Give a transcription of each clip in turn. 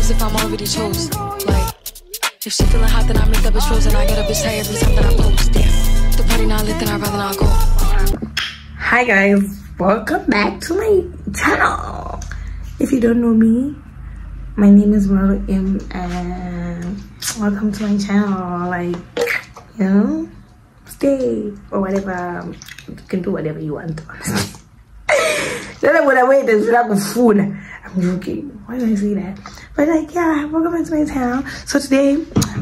as if I'm already chose. Like, if she feeling hot, then I make that bitch frozen. I get a bitch tight every time that I post. Damn, the party not lit, then I'd rather not go. hi guys welcome back to my channel if you don't know me my name is Mulalo M and welcome to my channel like you know stay or whatever you can do whatever you want honestly then when I wait there's like food I'm joking why did I say that but like yeah welcome back to my channel so today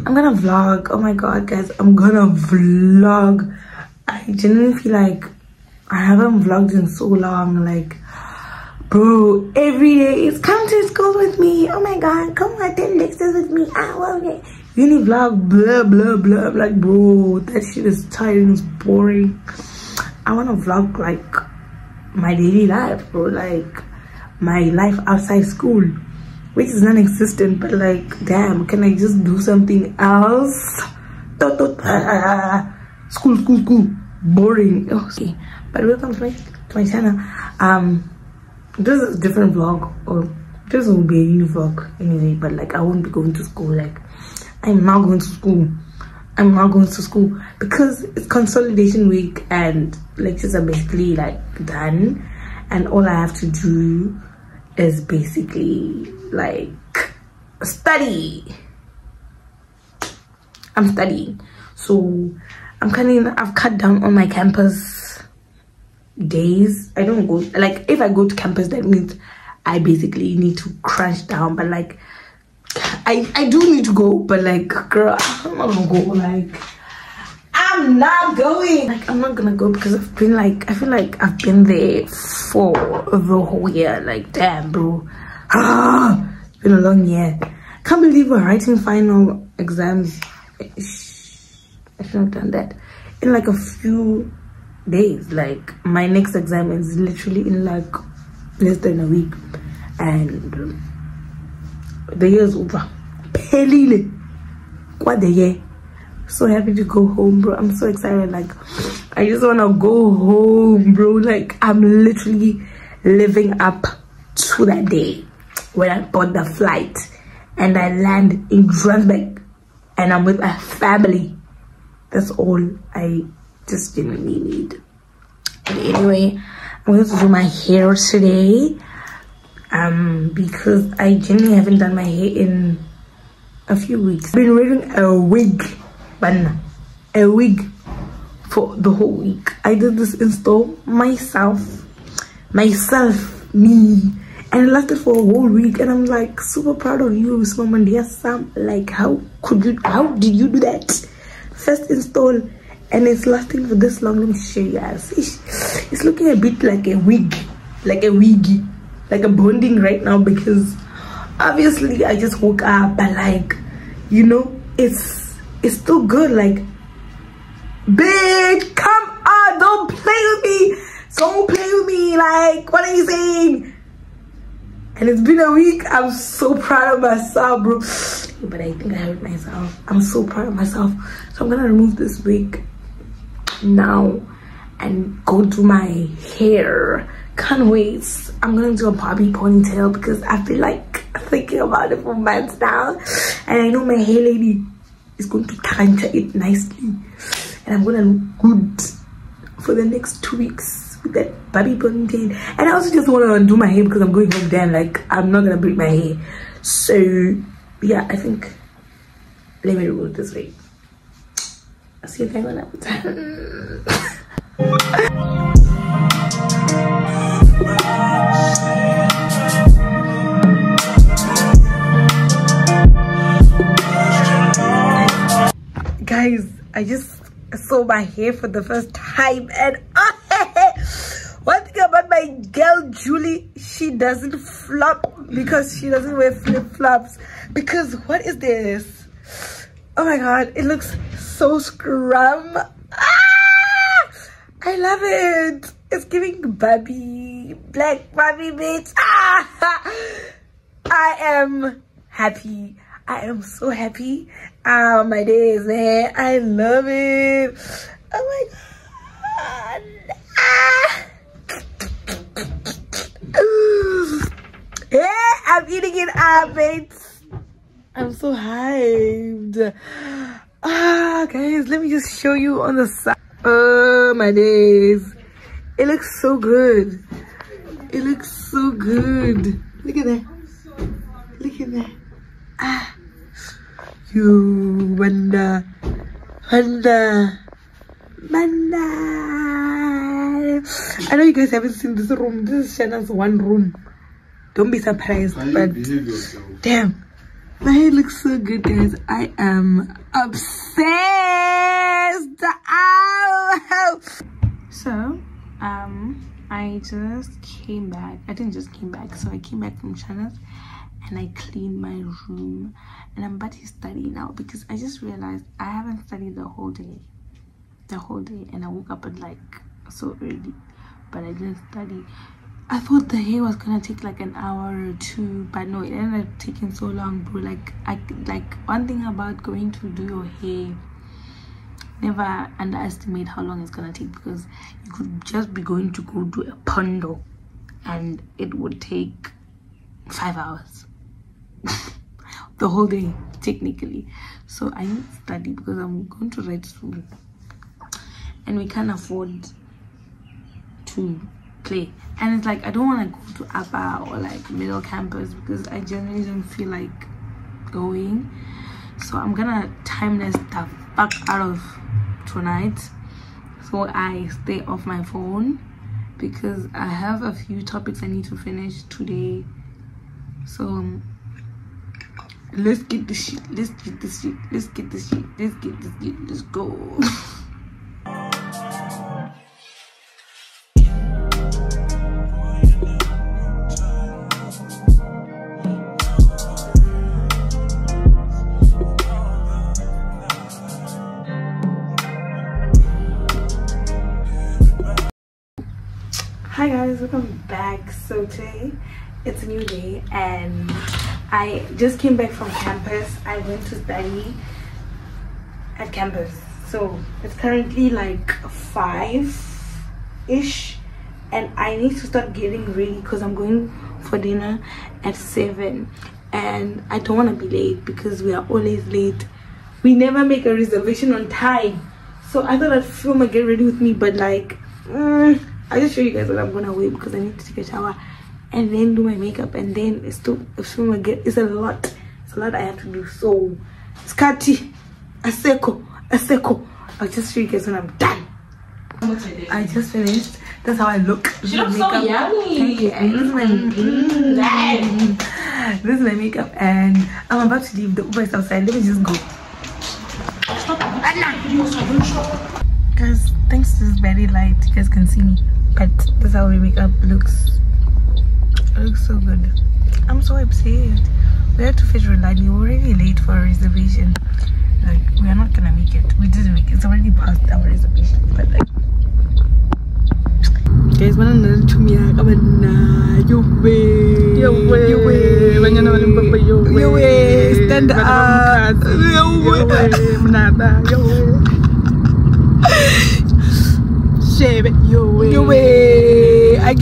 I'm gonna vlog oh my god guys I'm gonna vlog I genuinely feel like I haven't vlogged in so long. Like, bro, every day it's come to school with me. Oh my god, come attend lectures with me. Ah, well, okay. Uni vlog, blah blah blah. Like, bro, that shit is tiring, it's boring. I wanna vlog like my daily life, bro. Like my life outside school, which is non-existent. But like, damn, can I just do something else? School, school, school. Boring. Okay but welcome to my, to my channel um this is different vlog or this will be a new vlog anyway but like i won't be going to school like i'm not going to school i'm not going to school because it's consolidation week and lectures are basically like done. And all i have to do is basically like study. I'm studying. So i'm kind of i've cut down on my campus days. I don't go like if i go to campus that means i basically need to crunch down. But like i i do need to go but like girl i'm not gonna go like i'm not going. Like i'm not gonna go because i've been like i feel like i've been there for the whole year like damn bro. Ah it's been a long year. Can't believe we're writing final exams. I should have done that in like a few days. Like my next exam is literally in like less than a week. And the year is over pelile. What the year so happy to go home bro. I'm so excited. Like i just want to go home bro. Like i'm literally living up to that day when i bought the flight and i land in Johannesburg and i'm with my family. That's all i just genuinely need. And anyway i'm going to do my hair today um because i genuinely haven't done my hair in a few weeks. I've been wearing a wig banana a wig for the whole week. I did this install myself. Myself me. And it lasted for a whole week and i'm like super proud of you Simon yes Sam like how could you how did you do that? First install and it's lasting for this long. Let me show you guys. It's, it's looking a bit like a wig. Like a wiggy like a bonding right now because obviously i just woke up but like you know it's it's still good like bitch come on don't play with me don't play with me like what are you saying? And it's been a week. I'm so proud of myself bro. But i think i hurt myself. I'm so proud of myself. So i'm gonna remove this wig now and go do my hair can't wait. I'm gonna do a bobby ponytail because i feel like thinking about it for months now. And i know my hair lady is going to contour it nicely. And i'm gonna look good for the next two weeks with that bobby ponytail. And i also just want to do my hair because i'm going home then like i'm not gonna break my hair. So yeah i think let me roll this way. I'll see if anyone else guys i just saw my hair for the first time and one thing about my girl julie she doesn't flop because she doesn't wear flip-flops. Because what is this? Oh my god it looks so scrum. Ah! i love it. It's giving Barbie black Barbie bitch. Ah! i am happy. I am so happy ah my days, man. i love it oh my god ah! yeah i'm eating it up mates I'm so hyped. Ah, guys, let me just show you on the side. Oh, my days. It looks so good. It looks so good. Look at that. Look at that. Ah. You, Wanda. Wanda. Wanda. I know you guys haven't seen this room. This is Shanna's one room. Don't be surprised, but damn. My hair looks so good, guys. I am obsessed. Ow! So, um, I just came back. I didn't just came back. So I came back from China's and I cleaned my room. And I'm about to study now because I just realized I haven't studied the whole day. The whole day. And I woke up at like so early. But I didn't study I thought the hair was gonna take like an hour or two, but no, it ended up taking so long, bro. Like, I like one thing about going to do your hair. Never underestimate how long it's gonna take because you could just be going to go do a pondo, and it would take five hours, the whole day technically. So I need to study because I'm going to write school, and we can't afford to play. And it's like i don't want to go to APA or like middle campus because i generally don't feel like going. So i'm gonna time this the fuck out of tonight. So i stay off my phone because i have a few topics i need to finish today. So um, let's get this shit let's get this shit let's get this shit let's get this shit let's go. Hi guys welcome back. So today it's a new day and i just came back from campus. I went to study at campus. So it's currently like five ish and i need to start getting ready because i'm going for dinner at seven. And i don't want to be late because we are always late. We never make a reservation on time. So i thought i'd film and get ready with me but like mm, I'll just show you guys what I'm gonna wear because I need to take a shower and then do my makeup and then it's still it's it's a lot. It's a lot I have to do. So Scotty, Aseko, Aseko. I'll just show you guys when I'm done. I just finished. That's how I look. She looks so yummy. This is my mm, this is my makeup and I'm about to leave the Uber is outside. Let me just go. Guys, thanks to this very light, you guys can see me but that's how my makeup looks it looks so good. I'm so upset. We have to fetch Rolani. we're already late for a reservation. Like we are not gonna make it. We didn't make it. It's already past our reservation but like guys wanna to me yo way yo way yo way yo way stand up. yo way yo way shebe yo way yo way a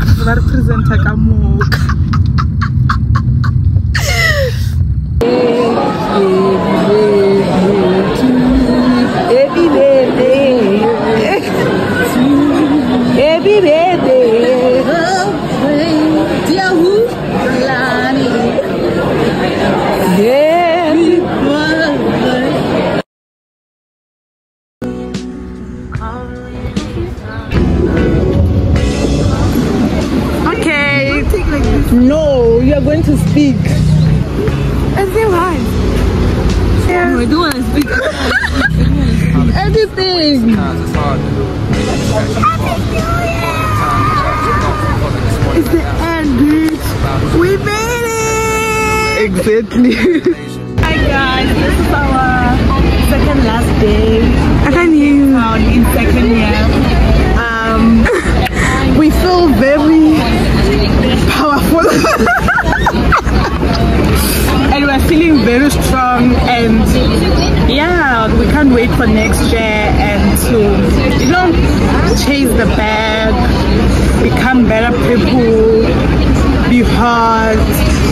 letho e representa ka moka end, bitch. We made it. Exactly. Hi guys, this is our second last day. I can't hear you. In second year. Um, we feel very powerful and we're feeling very strong and yeah we can't wait for next year and to you know chase the bag become better people be hot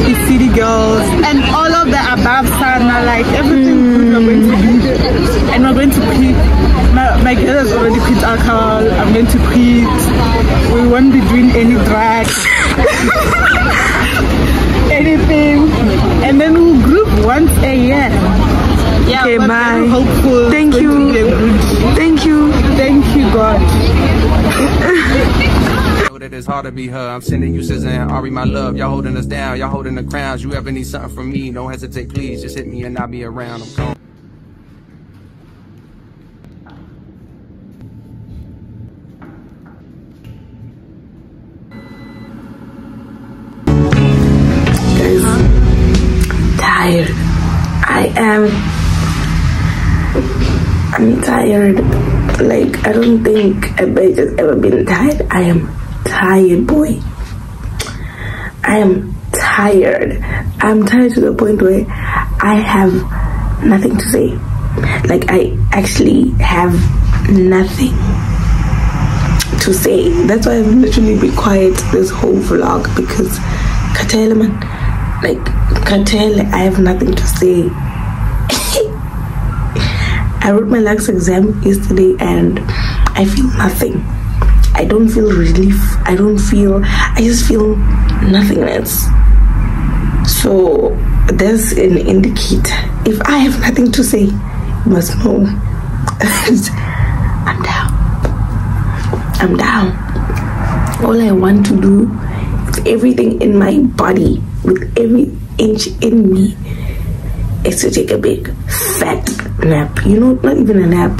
be city girls and all of the above sana, like everything good we're going to do. And we're going to quit. My, my girl has already quit alcohol. I'm going to quit. We won't be doing any drugs. Anything. And then we'll group once a year. Yeah, Okay, bye. hopeful. Thank you. Thank you. Thank you, God. that it's hard to be her. I'm sending you scissors and Ari, my love. Y'all holding us down. Y'all holding the crowns. You ever need something from me? Don't hesitate, please. Just hit me and I'll be around. I'm gone. Tired. I am. I'm tired. Like, I don't think has ever been tired. I am tired, boy. I am tired. I'm tired to the point where I have nothing to say. Like, I actually have nothing to say. That's why I've literally been quiet this whole vlog because Katele man, like Katele, I have nothing to say. I wrote my last exam yesterday and I feel nothing. I don't feel relief. I don't feel I just feel nothingness. So there's an indicator. If I have nothing to say, you must know I'm down. I'm down. All I want to do with everything in my body, with every inch in me, is to take a big fat nap. You know, not even a nap,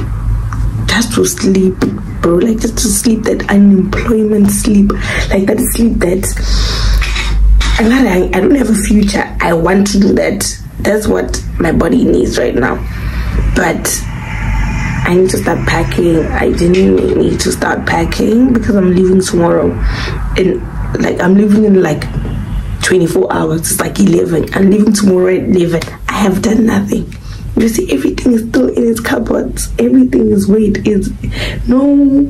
just to sleep, bro. Like just to sleep that unemployment sleep, like that sleep that. And I, I don't have a future. I want to do that. That's what my body needs right now. But I need to start packing. I genuinely need to start packing because I'm leaving tomorrow. And like I'm leaving in like 24 hours. It's like 11. I'm leaving tomorrow at 11. I have done nothing. You see, everything is still in its cupboards. Everything is where it is. No,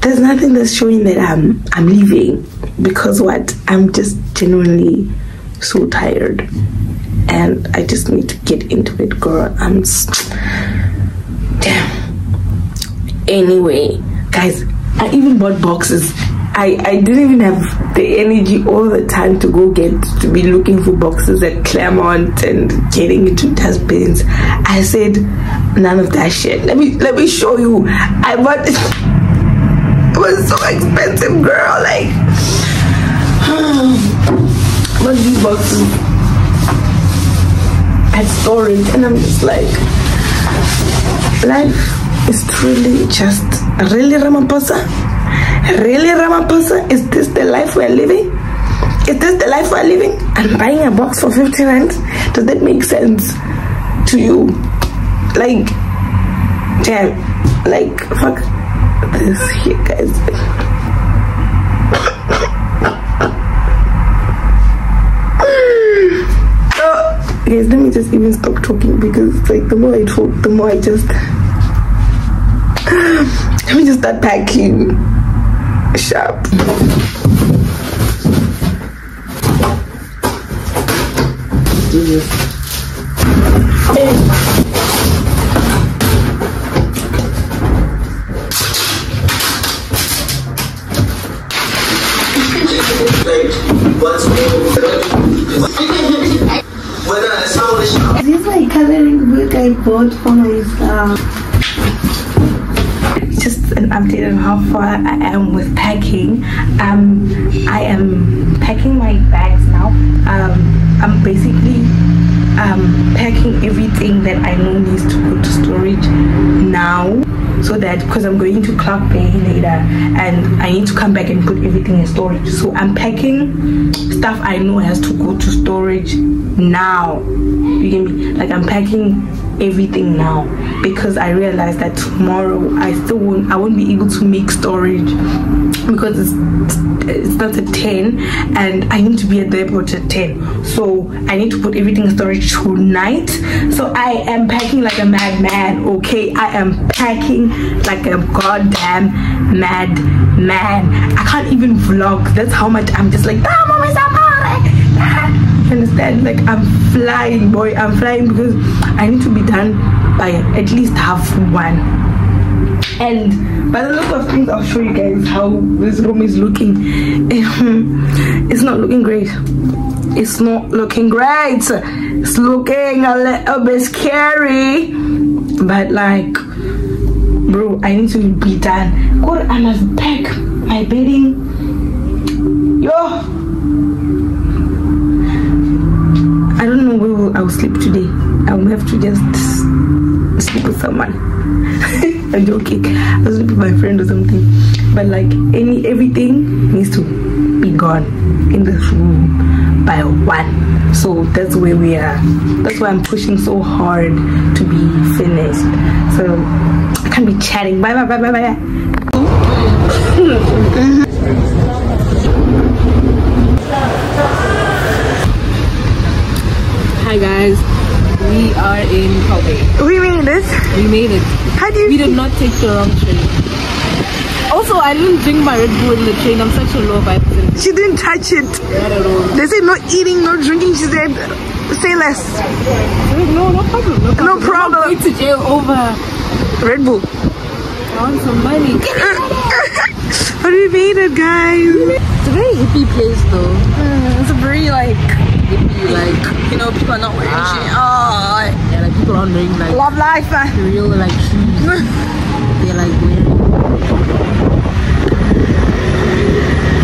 there's nothing that's showing that I'm I'm leaving because what? I'm just genuinely so tired, and I just need to get into it, girl. I'm. Damn. Anyway, guys, I even bought boxes. I, I didn't even have the energy all the time to go get to be looking for boxes at Claremont and getting into dustbins. I said none of that shit. Let me let me show you. I bought it It was so expensive, girl. Like but these boxes at storage and I'm just like life is truly just really Ramaphosa? Really Ramaphosa? Is this the life we're living? Is this the life we're living? I'm buying a box for 50 rand. Does that make sense to you? Like, damn, like, fuck this here, guys. Oh, guys, let me just even stop talking because like the more I talk, the more I just let me just start packing sharp. This is my coloring book I bought for myself. Just an update on how far I am with packing. Um, I am packing my bags now. Um, I'm basically um, packing everything that I know needs to go to storage now so that because I'm going to Kalk Bay later and I need to come back and put everything in storage. So I'm packing stuff I know has to go to storage now. You? Like I'm packing everything now because I realized that tomorrow I still won't I won't be able to make storage because it's it starts at 10 and I need to be at the airport at 10 so I need to put everything in storage tonight. So I am packing like a madman okay? I am packing like a goddamn mad man I can't even vlog. That's how much I'm just like "Ah, mama, Samara." Understand? Like I'm flying, boy. I'm flying because I need to be done by at least half one. And by the look of things, I'll show you guys how this room is looking. It's not looking great. It's not looking great. It's looking a little bit scary. But like, bro, I need to be done. God, I must pack my bedding. Yo, I'll sleep today. I'll have to just sleep with someone. I'm joking. I'll sleep with my friend or something. But like any everything needs to be gone in this room by one. So that's where we are. That's why I'm pushing so hard to be finished. So I can't be chatting. Bye bye bye bye bye. Hi guys, we are in Kalk Bay. We made it. We made it. How do you We did not take the wrong train. Also, I didn't drink my Red Bull in the train. I'm such a low vibe. She didn't touch it. Not at all. They said no eating, no drinking. She said, say less. No, no problem. No problem. No problem. Going to jail over. Red Bull. I want some money. But we made it, guys. It's a very hippie place though. Mm, it's a very like, Hippie, like, you know, people are not wearing shit. Oh, yeah, like people aren't wearing like love life. uh. the real like shoes. They're like wearing.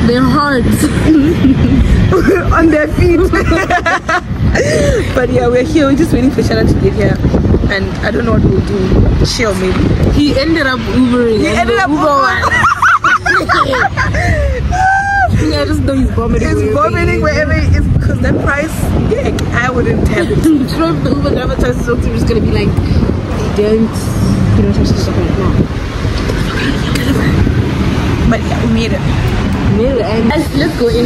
Their hearts. on their feet. but yeah, we're here. We're just waiting for Shanna to get here. And I don't know what we'll do. Chill, maybe. He ended up Ubering. He ended up Uber Yeah, I just know he's vomiting. It's vomiting wherever it is because that price, yeah, I wouldn't have it. I'm sure if the Uber driver tries to talk to him, he's gonna be like, don't, you don't touch this stuff right now. But yeah, we made it. Middle and let's go in.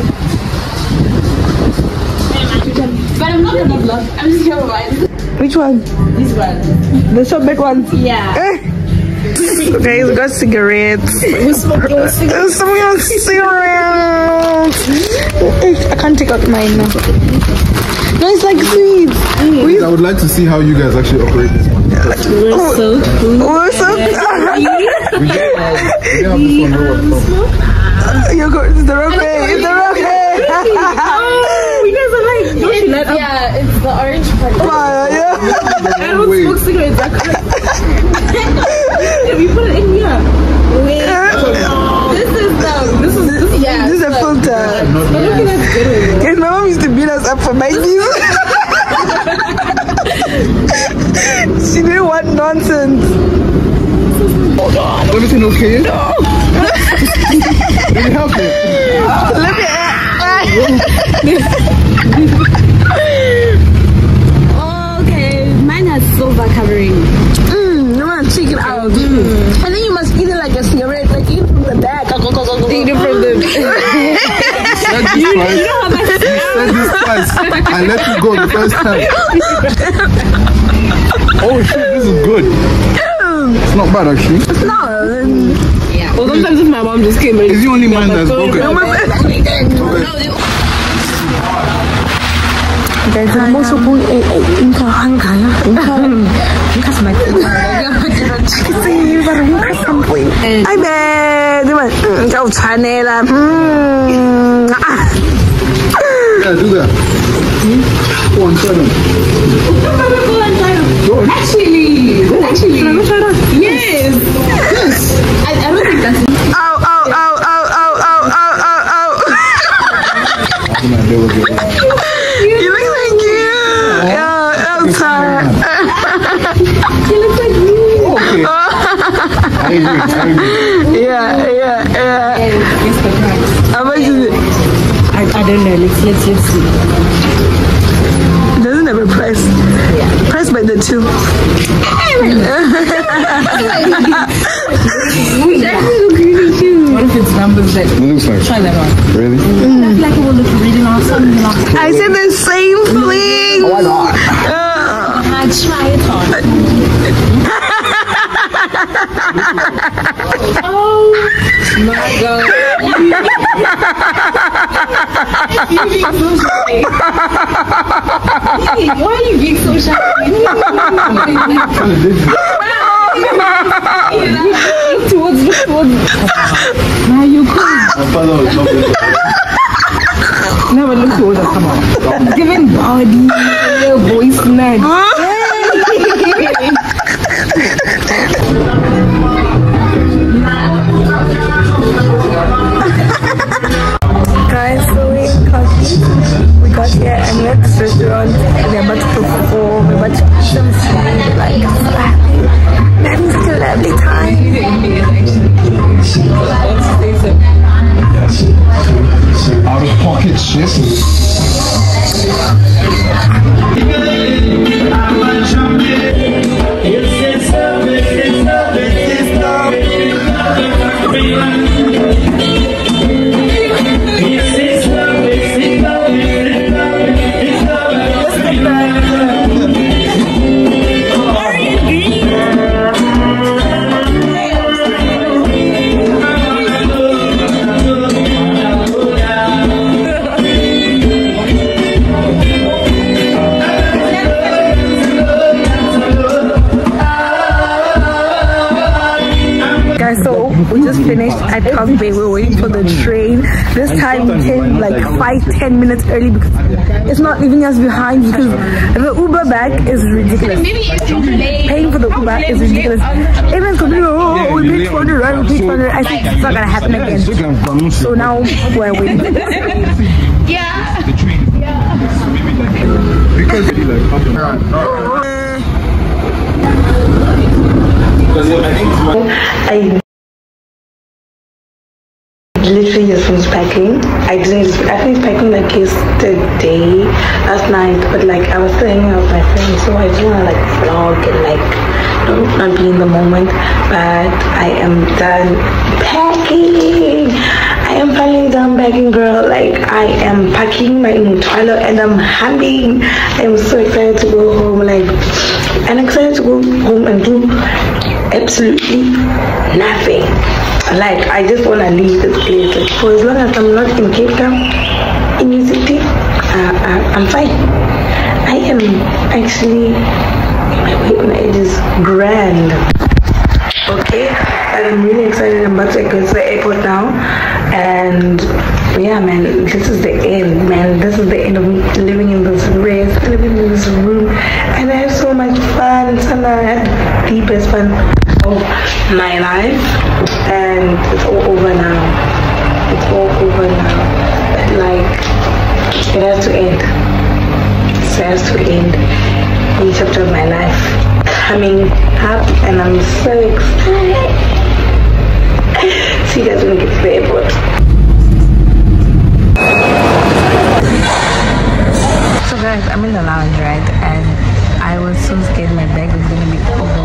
But I'm not gonna vlog. I'm just gonna vlog. Which one? This one. The short back ones? Yeah. Eh. Okay, we got cigarettes. We're smoking a cigarette. There's some cigarettes. I can't take out mine now. No, it's like sweets. We, I would like to see how you guys actually operate this one. We're so cool. we're so We didn't have, we didn't uh, have this one know what. Uh, you're good. It's the rocket. It's the rocket. Oh, you guys are like, don't you let up. Yeah, it's the orange part. Fire, yeah. I don't smoke cigarettes. I can't. we put it in here. Wait. This is the. This is. This is Yeah. This is a filter. But look at that good. Guys, my mom used to beat us up for babies. she didn't want nonsense. Everything okay? No. Did it help it? Let me. Okay, mine has silver covering. Mm, you want to check it out. And then you must eat it like a cigarette, like eat it from the back. Eat it from the. Said this twice. You said this twice. I let you go the first time. oh shit, this is good. It's not bad actually. no. Well, sometimes if my mom just came in. It's the only mine that's broken. 대중 모습은 인터한가요? 인터 인터스 말고 그치 바로 인터스 안 보임 아이베 누만 kau 자네라. 야 누구야? 원짜리 Actually, actually, yes, yes. I, I don't think that's. Oh, oh, oh, oh, oh, oh, oh, oh. Yeah, yeah, yeah. How much is it? I, I don't know. Let's let's let's see. Doesn't have a price. Price by the two. What if it's numbers that? It looks like. Try that one. Really? I feel like it will look really awesome. I said the same thing. Oh, why not? Uh, I try it on. oh my god. Why are you being so shy? towards the towards. Now you cool. Never look towards us. Come on. Giving body, your voice, man. got here and we're at this restaurant and they're about to perform, we're about to eat some food, like, so happy. Having such a lovely time. Out of pocket shit. Minutes early because it's not leaving us behind because the Uber back is ridiculous. Paying for the Uber is ridiculous. Even complaining, oh, oh, oh, we paid 200, right? We paid 200. I think it's not gonna happen again. So now we're waiting. Because like half an hour. I literally just finished packing. I didn't. Just, I finished packing like yesterday, last night. But like I was still hanging out with my friends, so I just wanna like vlog and like don't not be in the moment. But I am done packing. I am finally done packing, girl. Like I am packing my toilet and I'm humming. I am so excited to go home. Like I'm excited to go home and do absolutely nothing. Like I just wanna leave this place. Like for as long as I'm not in Cape Town, in the city, uh, uh, I'm fine. I am actually my weight is grand. Okay, I'm really excited. I'm about to go to the airport now, and yeah, man, this is the end, man. This is the end of me living in this race, living in this room, and I have so much fun. And I had the best fun of my life, and it's all over now. It's all over now. But like, it has to end. It has to end. New chapter of my life coming up, and I'm so excited. See you guys when we get to the airport. So guys, I'm in the lounge, right? And I was so scared my bag was gonna be overweight.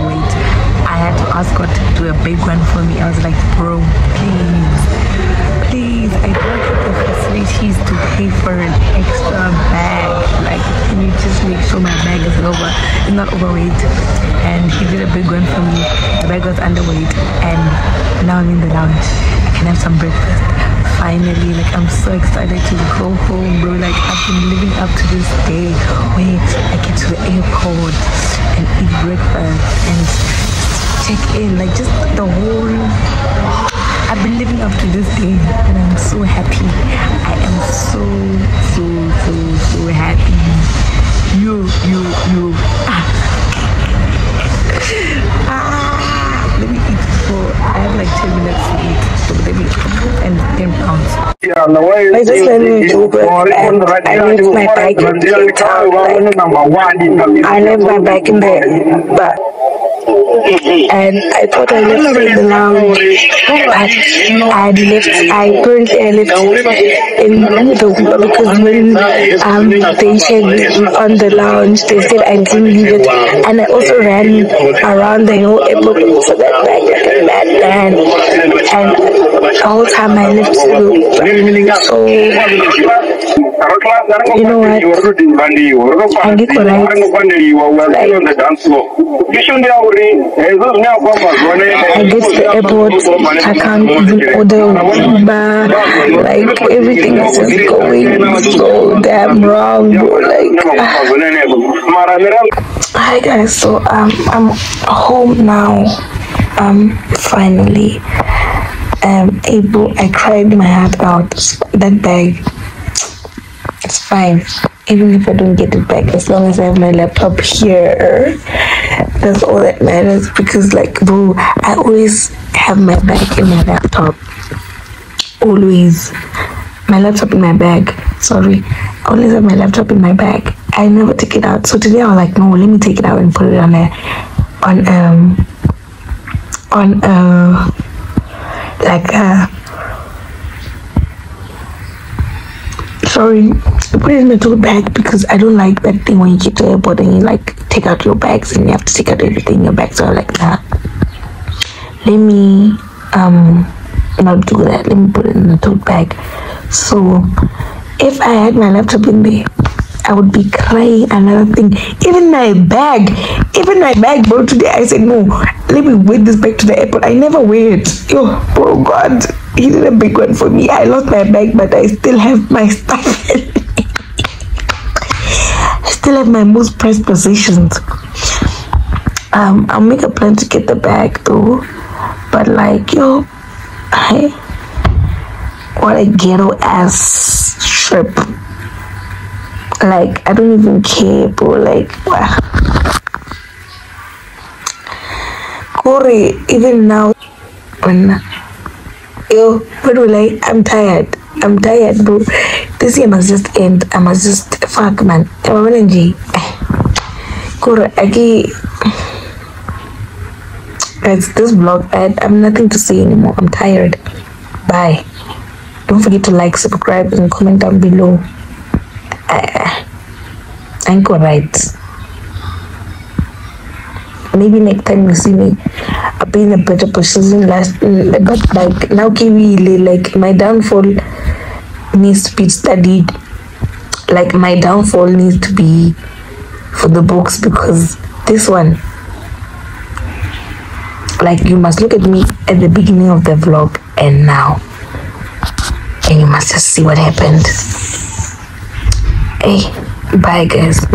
I had to ask God to do a big one for me. I was like, bro, please, please, I don't have the facilities to pay for an extra bag. Like, can you just make sure my bag is over, not overweight? And he did a big one for me. The bag was underweight, and now I'm in the lounge. I can have some breakfast finally like i'm so excited to go home bro like i've been living up to this day wait i get to the airport and eat breakfast and check in like just the whole i've been living up to this day and i'm so happy. I am so so so so happy. You you you. Ah. ah. Let me eat before i have like 10 minutes to eat. So let me and 10 pounds I just let me do and I left my bag in the town. Like, I left my bag in there, but and I thought I left in the lounge, but I left. I apparently I left in the because when um they checked on the lounge, they said I didn't leave it, and I also ran around the whole airport for that like a madman, and the whole time I left. So You know what? I get I- get to the airport, I can't order Uber. Like everything is just going so damn wrong, bro. Like, hi guys. So um, I'm home now. Um, finally, um, able. I cried my heart out. That bag, it's fine. Even if I don't get it back, as long as I have my laptop here, that's all that matters. Because, like, bro, I always have my bag in my laptop. Always. My laptop in my bag. Sorry. I always have my laptop in my bag. I never take it out. So today I was like, no, let me take it out and put it on a, on, um, on, uh, like, uh, sorry, put it in the tote bag because I don't like that thing when you get to the airport and you like take out your bags and you have to take out everything in your bag. So I'm like, nah. Let me um not do that. Let me put it in the tote bag. So if I had my laptop in there, I would be crying another thing. Even my bag, even my bag, bro. Today I said no. Let me wear this back to the airport. I never wear it. Yo, bro, God, did a big one for me. I lost my bag, but I still have my stuff. I still have my most prized possessions. Um, I'll make a plan to get the bag though. But like, yo, I what a ghetto ass trip. Like I don't even care, bro. Like wow. Corey, even now when yo, what will I I'm tired. I'm tired, bro. This year must just end. I must just fuck man. I'm a energy. Corey, I get guys this vlog I, i'm nothing to say anymore i'm tired bye don't forget to like subscribe and comment down below uh, i'm alright maybe next time you see me i'll be in a better position last but like now kiwi like my downfall needs to be studied. Like my downfall needs to be for the books because this one like you must look at me at the beginning of the vlog and now. And you must just see what happened. Hey bye guys